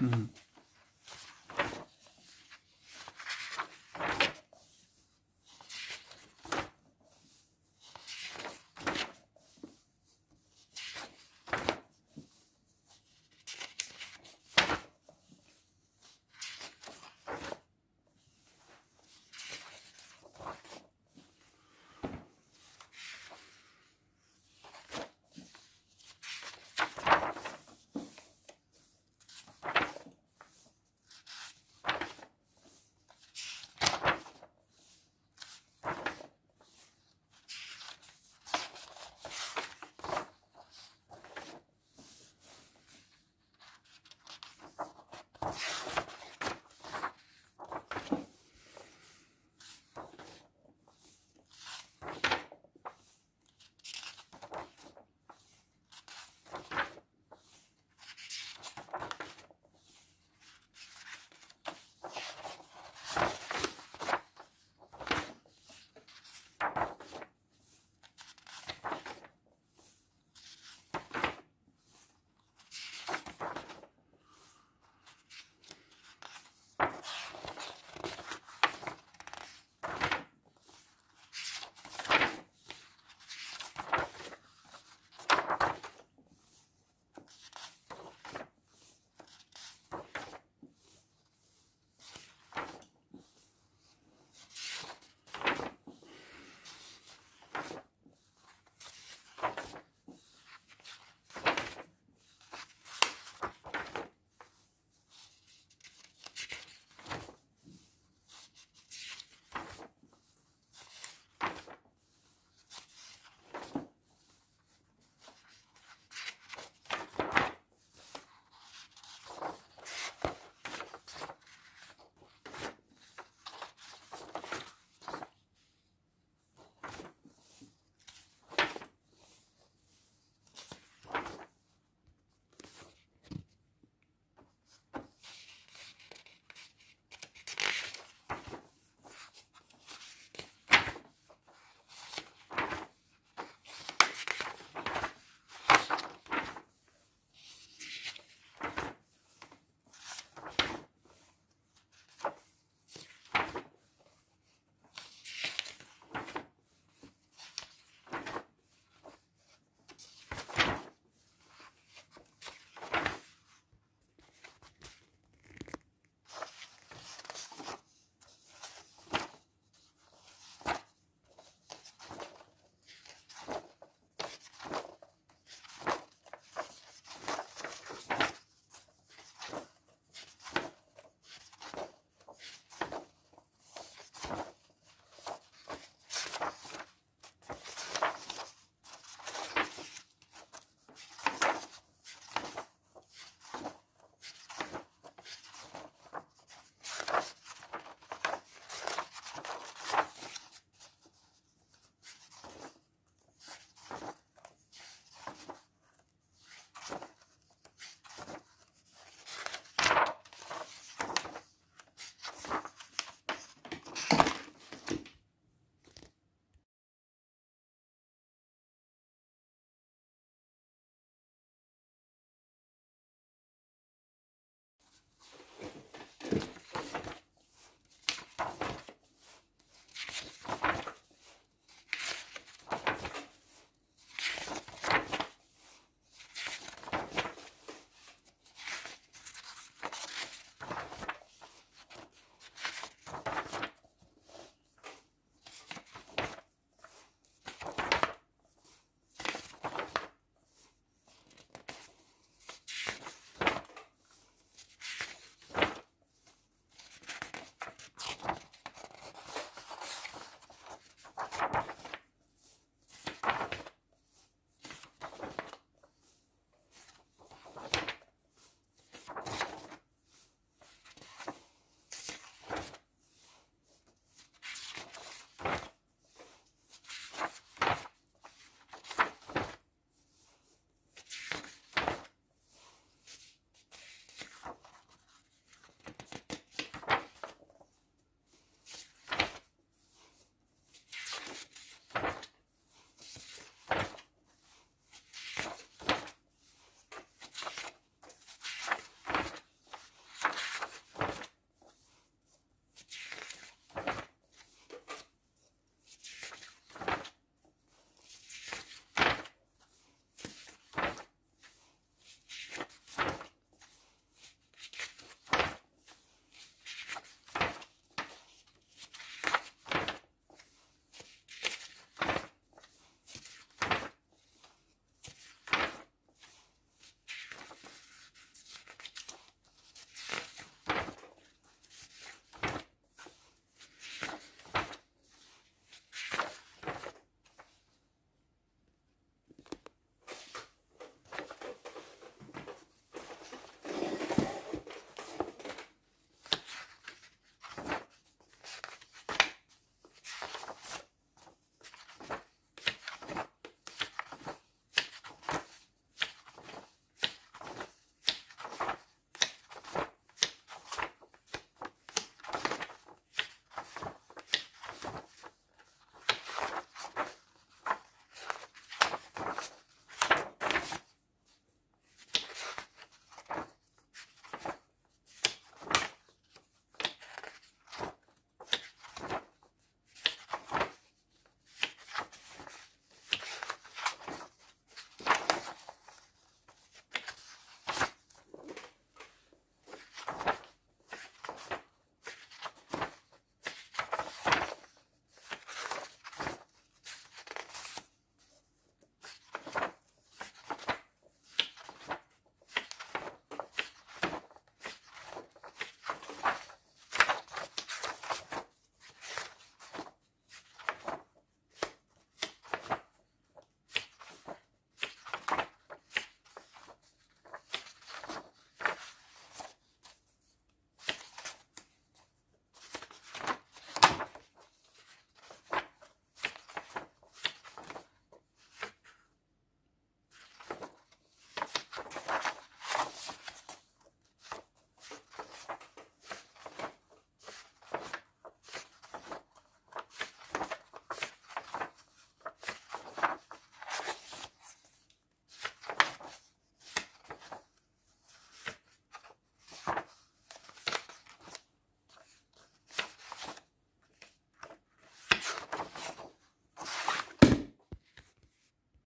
Mhm.